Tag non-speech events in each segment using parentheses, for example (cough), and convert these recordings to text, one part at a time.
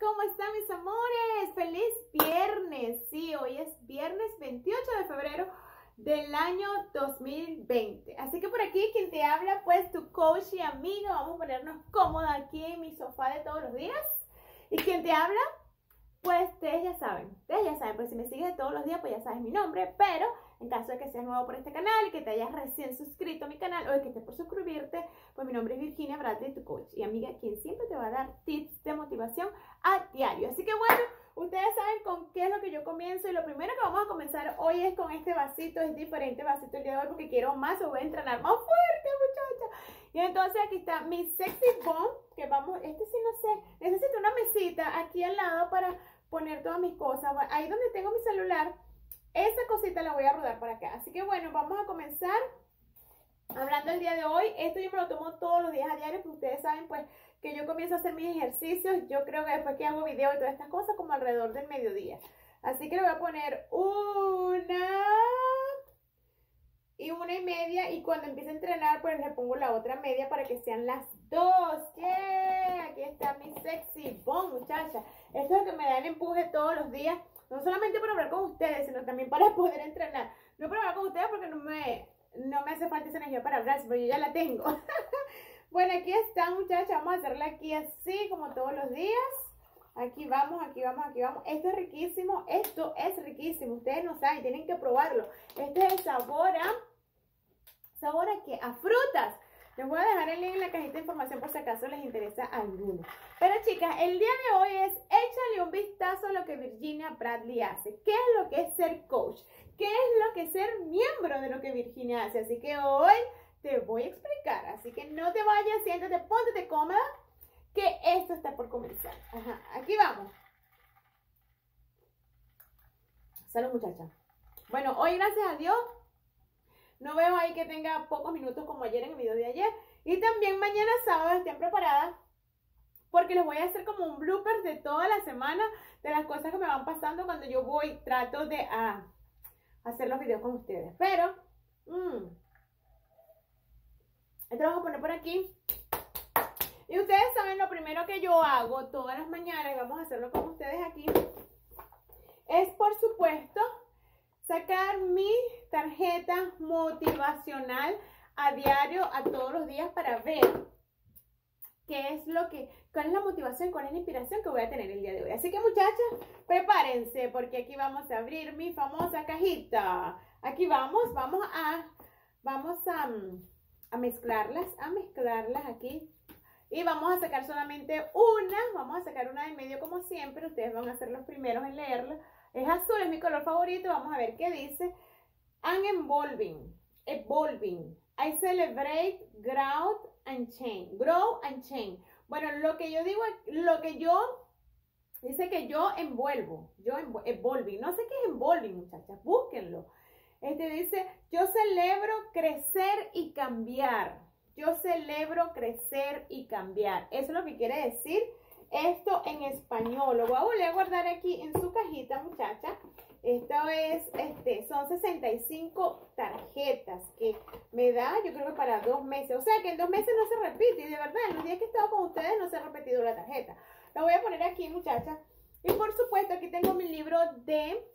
¿cómo están mis amores? Feliz viernes. Sí, hoy es viernes 28 de febrero del año 2020. Así que por aquí quien te habla, pues tu coach y amiga. Vamos a ponernos cómoda aquí en mi sofá de todos los días. Y quien te habla, pues ustedes ya saben, ustedes ya saben, pues si me sigues todos los días, pues ya sabes mi nombre, pero en caso de que seas nuevo por este canal que te hayas recién suscrito a mi canal o de que estés por suscribirte, pues mi nombre es Virginia Bradley, tu coach y amiga, quien siempre te va a dar tips de motivación a diario. Así que bueno, ustedes saben con qué es lo que yo comienzo y lo primero que vamos a comenzar hoy es con este vasito, es diferente vasito el día de hoy porque quiero más o voy a entrenar más fuerte, muchacha. Y entonces aquí está mi sexy bomb, que vamos, este sí no sé, necesito una mesita aquí al lado para poner todas mis cosas. Ahí donde tengo mi celular, esa cosita la voy a rodar para acá. Así que bueno, vamos a comenzar hablando el día de hoy. Esto yo me lo tomo todos los días a diario, porque ustedes saben pues que yo comienzo a hacer mis ejercicios. Yo creo que después que hago video y todas estas cosas, como alrededor del mediodía. Así que le voy a poner una y una y media y cuando empiece a entrenar pues le pongo la otra media para que sean las dos. Yeah, aquí está mi sexy bomb, muchacha. Esto es lo que me da el empuje todos los días, no solamente para hablar con ustedes, sino también para (laughs) poder entrenar. No para hablar con ustedes porque no me, no me hace falta esa energía para hablar, pero yo ya la tengo. (laughs) bueno, aquí está, muchacha. Vamos a hacerla aquí así como todos los días. Aquí vamos, aquí vamos, aquí vamos. Esto es riquísimo, esto es riquísimo. Ustedes no saben, tienen que probarlo. Este es el sabor a qué? A frutas. Les voy a dejar el link en la cajita de información por si acaso les interesa alguno. Pero chicas, el día de hoy es échale un vistazo a lo que Virginia Bradley hace. ¿Qué es lo que es ser coach? ¿Qué es lo que es ser miembro de lo que Virginia hace? Así que hoy te voy a explicar. Así que no te vayas, siéntate, ponte cómoda que esto está por comenzar. Ajá, aquí vamos. Salud muchacha. Bueno, hoy gracias a Dios no veo ahí que tenga pocos minutos como ayer en el video de ayer. Y también mañana sábado estén preparadas porque les voy a hacer como un blooper de toda la semana de las cosas que me van pasando cuando yo voy, trato de ah, hacer los videos con ustedes. Pero, mmm, esto lo vamos a poner por aquí. Y ustedes saben, lo primero que yo hago todas las mañanas, y vamos a hacerlo con ustedes aquí, es por supuesto sacar mi tarjeta motivacional a diario, a todos los días para ver qué es lo que, cuál es la motivación, cuál es la inspiración que voy a tener el día de hoy. Así que muchachas, prepárense porque aquí vamos a abrir mi famosa cajita. Aquí vamos, vamos a, vamos a, mezclarlas, a mezclarlas aquí. Y vamos a sacar solamente una, vamos a sacar una de medio como siempre, ustedes van a ser los primeros en leerla. Es azul, es mi color favorito. Vamos a ver qué dice. I'm evolving. Evolving. I celebrate growth and change. Grow and change. Bueno, lo que yo digo, lo que yo, dice que yo envuelvo. Yo evolving. No sé qué es envolving, muchachas. Búsquenlo. Este dice, yo celebro crecer y cambiar. Yo celebro crecer y cambiar. Eso es lo que quiere decir esto en español. Lo voy a volver a guardar aquí en su cajita, muchacha. Esto es, este, son 65 tarjetas que me da, yo creo que para dos meses. O sea que en dos meses no se repite. Y de verdad, en los días que he estado con ustedes no se ha repetido la tarjeta. Lo voy a poner aquí, muchacha. Y por supuesto, aquí tengo mi libro de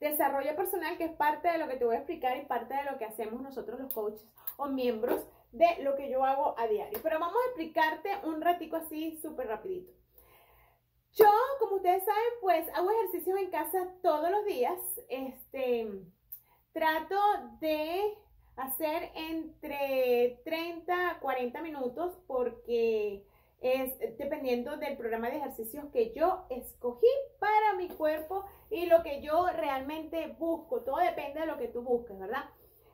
desarrollo personal, que es parte de lo que te voy a explicar y parte de lo que hacemos nosotros los coaches o miembros de lo que yo hago a diario. Pero vamos un ratico así súper rapidito. Yo, como ustedes saben, pues hago ejercicios en casa todos los días. Este, trato de hacer entre 30 a 40 minutos porque es dependiendo del programa de ejercicios que yo escogí para mi cuerpo y lo que yo realmente busco. Todo depende de lo que tú busques, ¿verdad?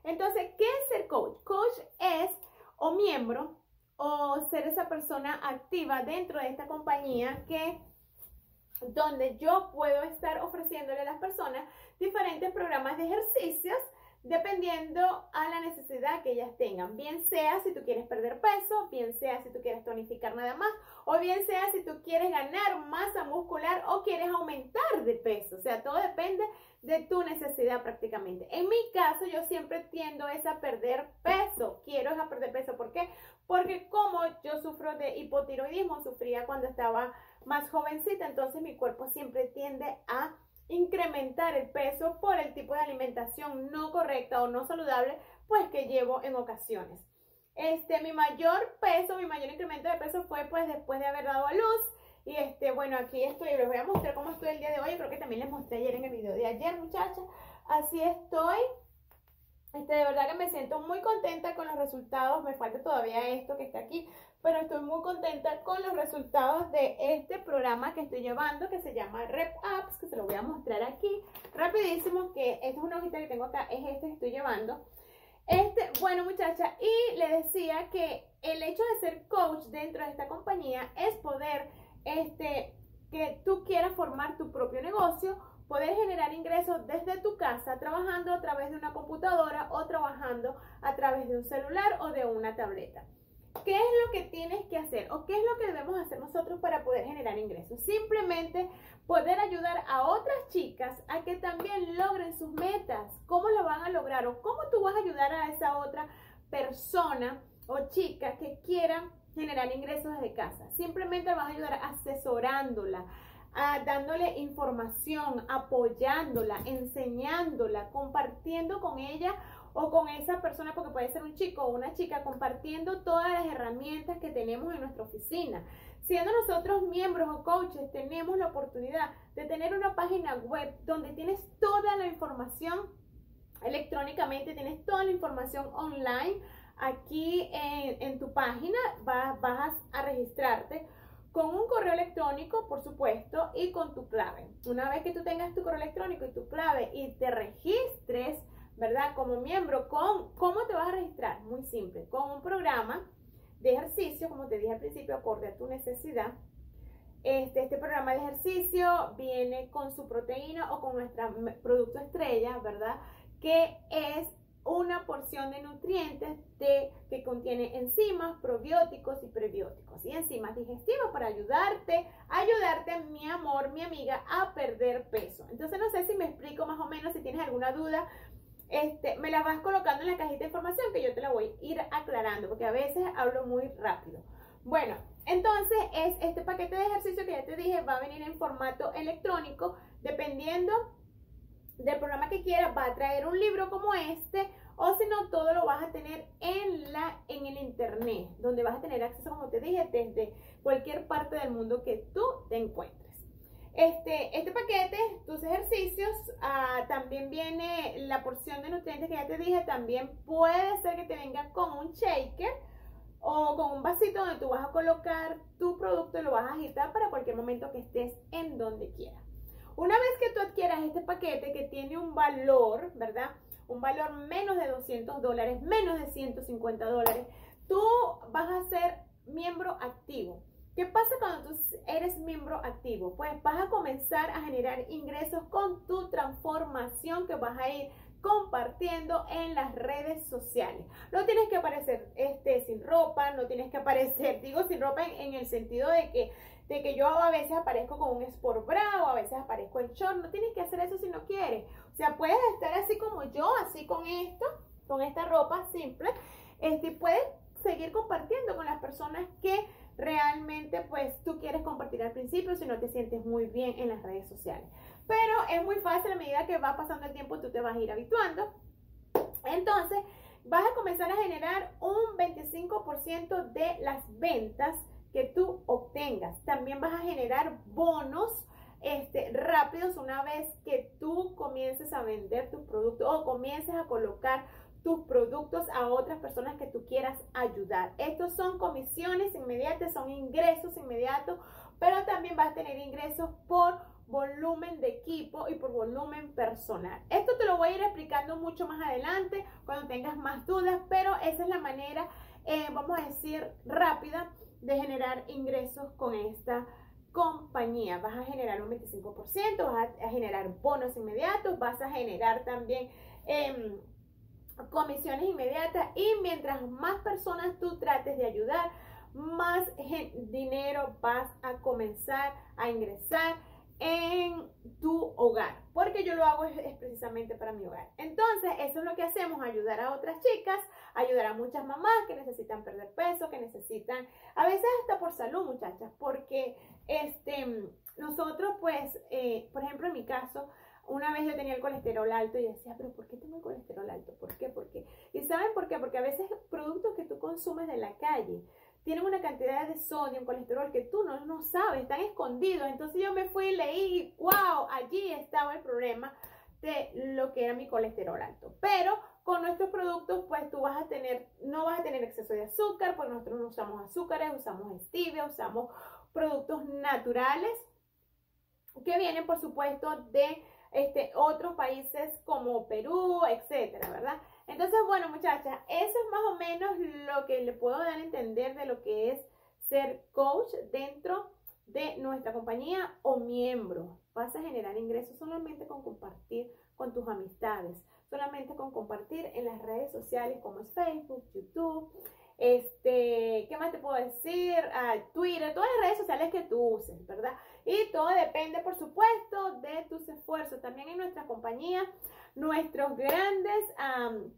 Entonces, ¿qué es ser coach? Coach es o miembro o ser esa persona activa dentro de esta compañía que donde yo puedo estar ofreciéndole a las personas diferentes programas de ejercicios dependiendo a la necesidad que ellas tengan. Bien sea si tú quieres perder peso, bien sea si tú quieres tonificar nada más, o bien sea si tú quieres ganar masa muscular o quieres aumentar de peso. O sea, todo depende de tu necesidad prácticamente. En mi caso, yo siempre tiendo es a perder peso. Quiero es a perder peso. ¿Por qué? Porque como yo sufro de hipotiroidismo, sufría cuando estaba más jovencita, entonces mi cuerpo siempre tiende a incrementar el peso por el tipo de alimentación no correcta o no saludable, pues que llevo en ocasiones. Este, mi mayor peso, mi mayor incremento de peso fue pues después de haber dado a luz. Y este, bueno, aquí estoy, les voy a mostrar cómo estoy el día de hoy. Creo que también les mostré ayer en el video de ayer, muchachas. Así estoy. Este, de verdad que me siento muy contenta con los resultados. Me falta todavía esto que está aquí, pero estoy muy contenta con los resultados de este programa que estoy llevando que se llama Rep Apps, que se lo voy a mostrar aquí rapidísimo, que esta es una hojita que tengo acá, es este que estoy llevando. Este, bueno muchacha, y le decía que el hecho de ser coach dentro de esta compañía es poder, este, que tú quieras formar tu propio negocio poder generar ingresos desde tu casa trabajando a través de una computadora o trabajando a través de un celular o de una tableta. ¿Qué es lo que tienes que hacer o qué es lo que debemos hacer nosotros para poder generar ingresos? Simplemente poder ayudar a otras chicas a que también logren sus metas. ¿Cómo lo van a lograr o cómo tú vas a ayudar a esa otra persona o chica que quiera generar ingresos desde casa? Simplemente vas a ayudar asesorándola, dándole información, apoyándola, enseñándola, compartiendo con ella o con esa persona, porque puede ser un chico o una chica, compartiendo todas las herramientas que tenemos en nuestra oficina. Siendo nosotros miembros o coaches, tenemos la oportunidad de tener una página web donde tienes toda la información electrónicamente, tienes toda la información online aquí en, tu página, vas, a registrarte con un correo electrónico, por supuesto, y con tu clave. Una vez que tú tengas tu correo electrónico y tu clave y te registres, ¿verdad? Como miembro, con, ¿cómo te vas a registrar? Muy simple, con un programa de ejercicio, como te dije al principio, acorde a tu necesidad. Este, este programa de ejercicio viene con su proteína o con nuestro producto estrella, ¿verdad? Que es una porción de nutrientes de, que contiene enzimas, probióticos y prebióticos y enzimas digestivas para ayudarte, ayudarte, mi amor, mi amiga, a perder peso. Entonces no sé si me explico más o menos, si tienes alguna duda, este, me la vas colocando en la cajita de información que yo te la voy a ir aclarando porque a veces hablo muy rápido. Bueno, entonces es este paquete de ejercicio que ya te dije va a venir en formato electrónico dependiendo del programa que quieras, va a traer un libro como este, o si no, todo lo vas a tener en, la, en el internet, donde vas a tener acceso, como te dije, desde cualquier parte del mundo que tú te encuentres. Este, este paquete, tus ejercicios, ah, también viene la porción de nutrientes que ya te dije, también puede ser que te venga con un shaker o con un vasito donde tú vas a colocar tu producto y lo vas a agitar para cualquier momento que estés en donde quieras. Una vez que tú adquieras este paquete que tiene un valor, ¿verdad? Un valor menos de 200 dólares, menos de 150 dólares, tú vas a ser miembro activo. ¿Qué pasa cuando tú eres miembro activo? Pues vas a comenzar a generar ingresos con tu transformación que vas a ir compartiendo en las redes sociales. No tienes que aparecer este, sin ropa, no tienes que aparecer, (laughs) digo sin ropa en el sentido de que de que yo a veces aparezco con un sport bravo, a veces aparezco en short, no tienes que hacer eso si no quieres. O sea, puedes estar así como yo, así con esto, con esta ropa simple, este, puedes seguir compartiendo con las personas que realmente pues tú quieres compartir al principio si no te sientes muy bien en las redes sociales. Pero es muy fácil a medida que va pasando el tiempo, tú te vas a ir habituando. Entonces, vas a comenzar a generar un 25% de las ventas que tú obtengas. También vas a generar bonos este, rápidos una vez que tú comiences a vender tus productos o comiences a colocar tus productos a otras personas que tú quieras ayudar. Estos son comisiones inmediatas, son ingresos inmediatos, pero también vas a tener ingresos por volumen de equipo y por volumen personal. Esto te lo voy a ir explicando mucho más adelante cuando tengas más dudas, pero esa es la manera, eh, vamos a decir, rápida de generar ingresos con esta compañía. Vas a generar un 25%, vas a, generar bonos inmediatos, vas a generar también em, comisiones inmediatas y mientras más personas tú trates de ayudar, más dinero vas a comenzar a ingresar en tu hogar, porque yo lo hago es, precisamente para mi hogar. Entonces, eso es lo que hacemos, ayudar a otras chicas, ayudar a muchas mamás que necesitan perder peso, que necesitan, a veces hasta por salud, muchachas, porque este, nosotros, pues, eh, por ejemplo, en mi caso, una vez yo tenía el colesterol alto y decía, pero ¿por qué tengo el colesterol alto? ¿Por qué? ¿Por qué? ¿Y saben por qué? Porque a veces productos que tú consumes de la calle, tienen una cantidad de sodio, colesterol que tú no, no sabes, están escondidos. Entonces yo me fui y leí, wow, allí estaba el problema de lo que era mi colesterol alto. Pero con nuestros productos, pues tú vas a tener, no vas a tener exceso de azúcar, porque nosotros no usamos azúcares, usamos stevia, usamos productos naturales que vienen, por supuesto, de este, otros países como Perú, etcétera, ¿verdad? Entonces, bueno, muchachas, eso es más o menos lo que le puedo dar a entender de lo que es ser coach dentro de nuestra compañía o miembro. Vas a generar ingresos solamente con compartir con tus amistades, solamente con compartir en las redes sociales como es Facebook, YouTube, este, ¿qué más te puedo decir? Ah, Twitter, todas las redes sociales que tú uses, ¿verdad? Y todo depende, por supuesto, de tus esfuerzos. También en nuestra compañía, nuestros grandes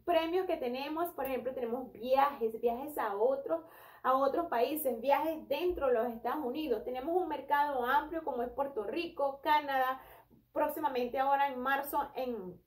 premios que tenemos, por ejemplo, tenemos viajes, viajes a otros a otros países, viajes dentro de los Estados Unidos. Tenemos un mercado amplio como es Puerto Rico, Canadá, próximamente ahora en marzo en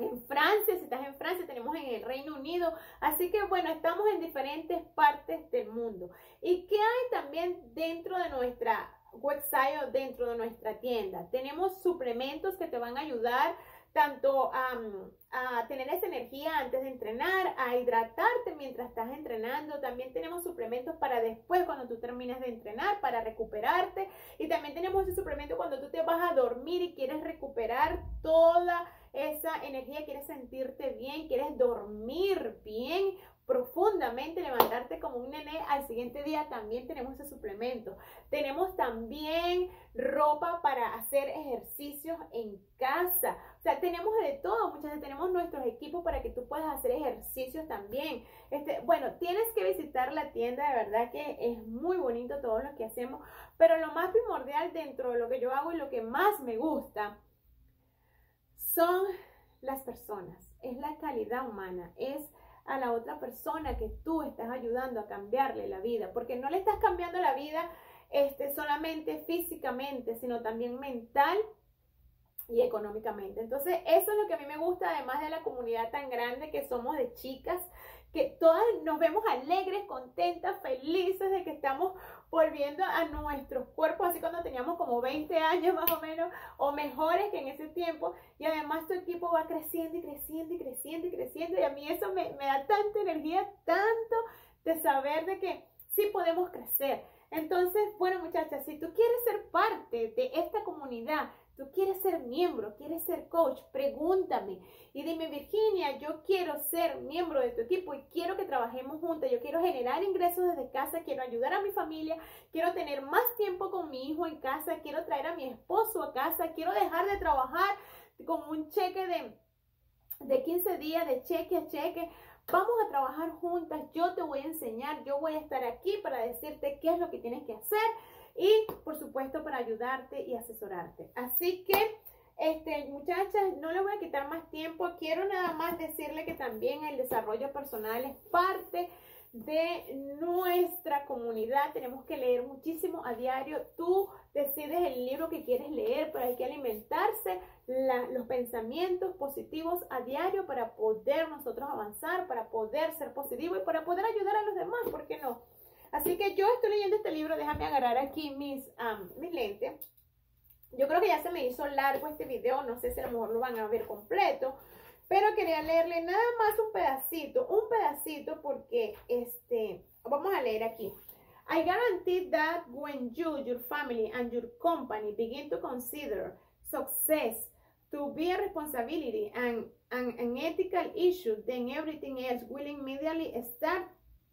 en Francia, si estás en Francia, tenemos en el Reino Unido. Así que bueno, estamos en diferentes partes mundo. ¿Y qué hay también dentro de nuestra website o dentro de nuestra tienda? Tenemos suplementos que te van a ayudar tanto a tener esa energía antes de entrenar, a hidratarte mientras estás entrenando. También tenemos suplementos para después, cuando tú terminas de entrenar, para recuperarte. Y también tenemos ese suplemento cuando tú te vas a dormir y quieres recuperar toda esa energía, quieres sentirte bien, quieres dormir bien profundamente, levantarte como un nené, al siguiente día también tenemos ese suplemento. Tenemos también ropa para hacer ejercicios en casa. O sea, tenemos de todo, muchas veces tenemos nuestros equipos para que tú puedas hacer ejercicios también. Este, bueno, tienes que visitar la tienda, de verdad que es muy bonito todo lo que hacemos, pero lo más primordial dentro de lo que yo hago y lo que más me gusta son las personas, es la calidad humana, es a la otra persona que tú estás ayudando a cambiarle la vida, porque no le estás cambiando la vida este, solamente físicamente, sino también mental y económicamente. Entonces, eso es lo que a mí me gusta, además de la comunidad tan grande que somos de chicas, que todas nos vemos alegres, contentas, felices de que estamos volviendo a nuestros cuerpos, así cuando teníamos como 20 años más o menos, o mejores que en ese tiempo, y además tu equipo va creciendo y creciendo y creciendo y creciendo, y a mí eso me, me da tanta energía, tanto de saber de que sí podemos crecer. Entonces, bueno muchachas, si tú quieres ser parte de esta comunidad, tú quieres ser miembro, quieres ser coach, pregúntame y dime, Virginia, yo quiero ser miembro de tu equipo y quiero que trabajemos juntas, yo quiero generar ingresos desde casa, quiero ayudar a mi familia, quiero tener más tiempo con mi hijo en casa, quiero traer a mi esposo a casa, quiero dejar de trabajar con un cheque de, de 15 días, de cheque a cheque. Vamos a trabajar juntas, yo te voy a enseñar, yo voy a estar aquí para decirte qué es lo que tienes que hacer y por supuesto para ayudarte y asesorarte. Así que, este, muchachas, no les voy a quitar más tiempo. Quiero nada más decirle que también el desarrollo personal es parte de nuestra comunidad. Tenemos que leer muchísimo a diario. Tú decides el libro que quieres leer, pero hay que alimentarse los pensamientos positivos a diario para poder nosotros avanzar, para poder ser positivo y para poder ayudar a los demás. ¿Por qué no? Así que yo estoy leyendo este libro, déjame agarrar aquí mis, mis lentes. Yo creo que ya se me hizo largo este video, no sé si a lo mejor lo van a ver completo, pero quería leerle nada más un pedacito, un pedacito porque este, vamos a leer aquí. I guarantee that when you, your family and your company begin to consider success to be a responsibility and, and an ethical issue, then everything else will immediately start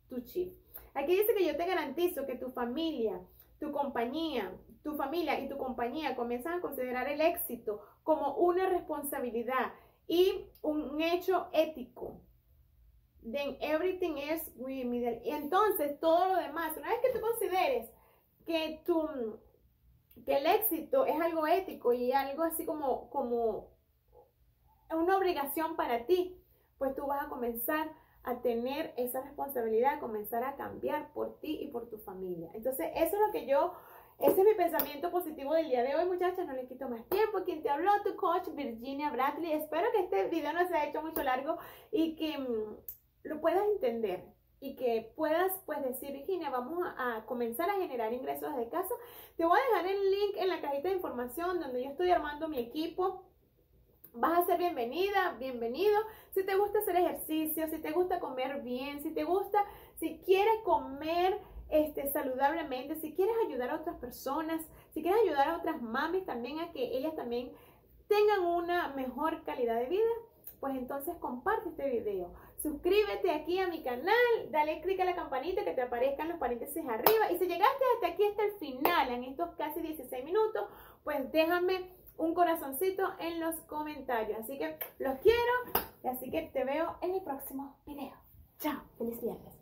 to shift. Aquí dice que yo te garantizo que tu familia, tu compañía, tu familia y tu compañía comienzan a considerar el éxito como una responsabilidad y un hecho ético. Then everything is Y entonces todo lo demás, una vez que tú consideres que tu, que el éxito es algo ético y algo así como, como una obligación para ti, pues tú vas a comenzar a tener esa responsabilidad, a comenzar a cambiar por ti y por tu familia. Entonces, eso es lo que yo, ese es mi pensamiento positivo del día de hoy, muchachas. No le quito más tiempo. Quien te habló, tu coach Virginia Bradley. Espero que este video no se haya hecho mucho largo y que mm, lo puedas entender y que puedas pues decir, Virginia, vamos a, a, comenzar a generar ingresos desde casa. Te voy a dejar el link en la cajita de información donde yo estoy armando mi equipo vas a ser bienvenida, bienvenido. Si te gusta hacer ejercicio, si te gusta comer bien, si te gusta, si quieres comer este, saludablemente, si quieres ayudar a otras personas, si quieres ayudar a otras mamis también a que ellas también tengan una mejor calidad de vida, pues entonces comparte este video. Suscríbete aquí a mi canal, dale click a la campanita que te aparezcan los paréntesis arriba. Y si llegaste hasta aquí, hasta el final, en estos casi 16 minutos, pues déjame un corazoncito en los comentarios. Así que los quiero, y así que te veo en el próximo video. Chao, feliz viernes.